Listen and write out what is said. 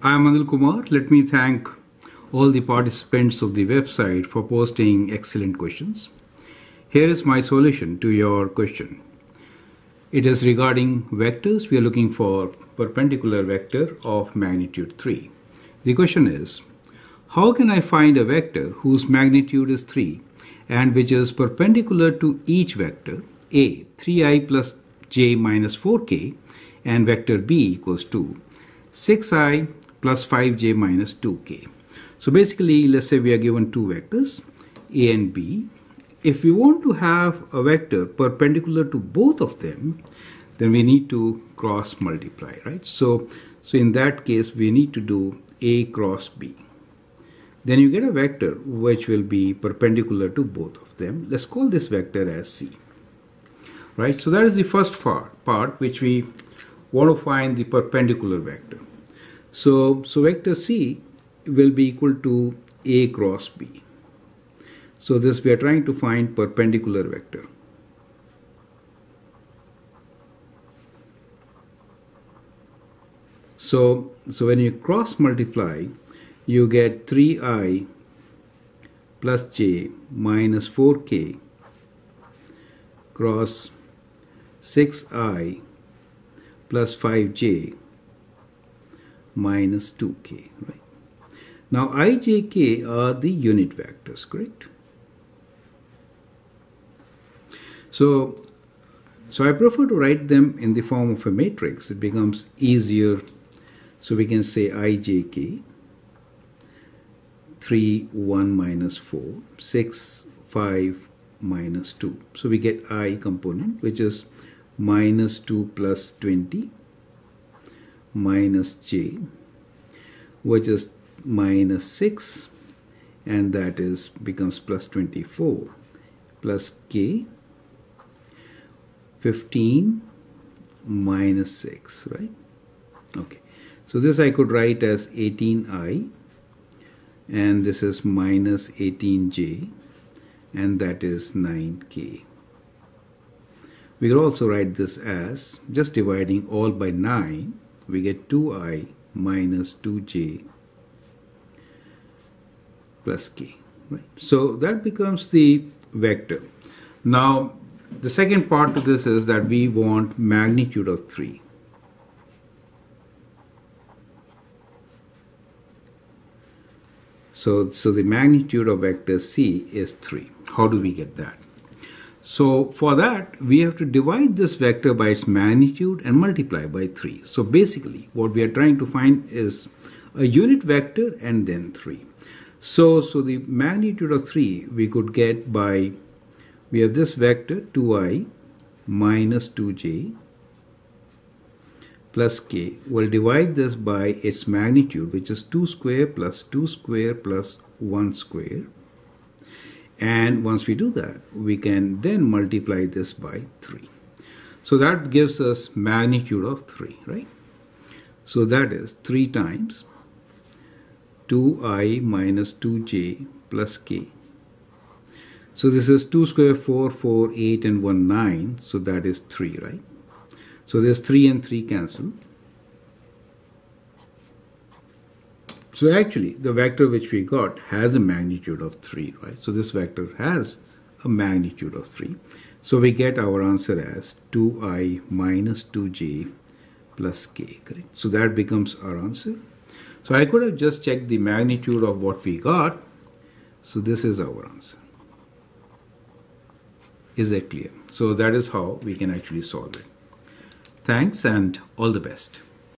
I am Anil Kumar. Let me thank all the participants of the website for posting excellent questions. Here is my solution to your question. It is regarding vectors. We are looking for perpendicular vector of magnitude 3. The question is, how can I find a vector whose magnitude is 3 and which is perpendicular to each vector a 3i plus j minus 4k and vector b equals to 6i plus 5j minus 2k. So basically, let's say we are given two vectors, a and b. If we want to have a vector perpendicular to both of them, then we need to cross multiply, right? So, so in that case, we need to do a cross b. Then you get a vector which will be perpendicular to both of them. Let's call this vector as c. Right? So that is the first part, part which we want to find the perpendicular vector. So, so vector C will be equal to A cross B. So this we are trying to find perpendicular vector. So, so when you cross multiply, you get 3i plus j minus 4k cross 6i plus 5j minus 2k, right? Now i, j, k are the unit vectors, correct? So, so I prefer to write them in the form of a matrix. It becomes easier. So we can say i, j, k, 3, 1 minus 4, 6, 5 minus 2. So we get i component which is minus 2 plus 20 minus j which is minus 6 and that is becomes plus 24 plus k 15 minus 6 right? Okay. So this I could write as 18i and this is minus 18j and that is 9k we could also write this as just dividing all by 9 we get 2i minus 2j plus k. Right? So that becomes the vector. Now the second part to this is that we want magnitude of 3. So, so the magnitude of vector c is 3. How do we get that? So for that, we have to divide this vector by its magnitude and multiply by 3. So basically, what we are trying to find is a unit vector and then 3. So, so the magnitude of 3 we could get by, we have this vector 2i minus 2j plus k. We'll divide this by its magnitude, which is 2 square plus 2 square plus 1 square and once we do that, we can then multiply this by 3. So that gives us magnitude of 3, right? So that is 3 times 2i minus 2j plus k. So this is 2 square 4, 4, 8 and 1, 9. So that is 3, right? So there's 3 and 3 cancel. So actually, the vector which we got has a magnitude of 3, right? So this vector has a magnitude of 3. So we get our answer as 2i minus 2j plus k, correct? So that becomes our answer. So I could have just checked the magnitude of what we got. So this is our answer. Is that clear? So that is how we can actually solve it. Thanks and all the best.